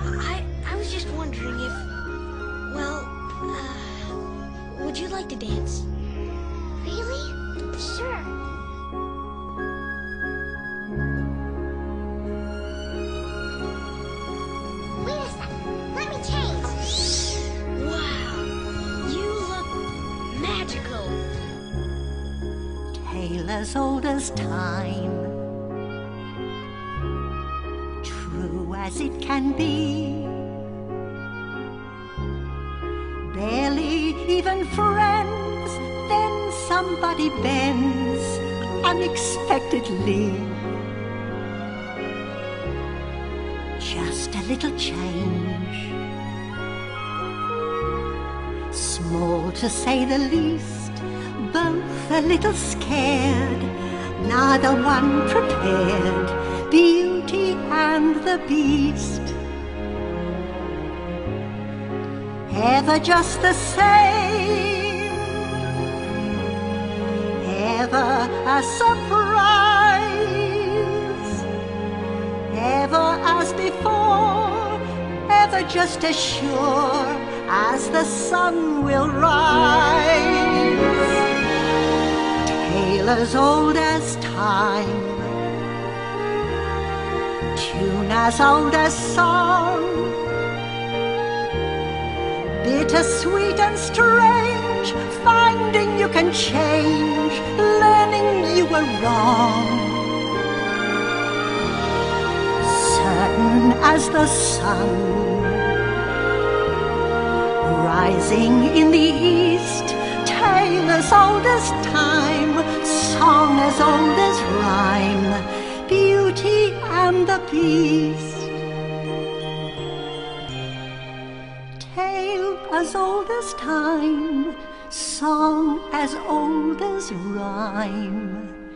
I I was just wondering if, well, uh, would you like to dance? Really? Sure. Wait a sec. Let me change. Wow, you look magical. Tale as old as time, as it can be. Barely even friends, then somebody bends unexpectedly. Just a little change, small to say the least, both a little scared, neither one prepared. Beast. Ever just the same, ever a surprise, ever as before, ever just as sure as the sun will rise. Tale as old as time, tune as old as song bittersweet and strange, finding you can change, learning you were wrong. Certain as the sun, rising in the east, tale as old as time, the beast. tale as old as time, song as old as rhyme,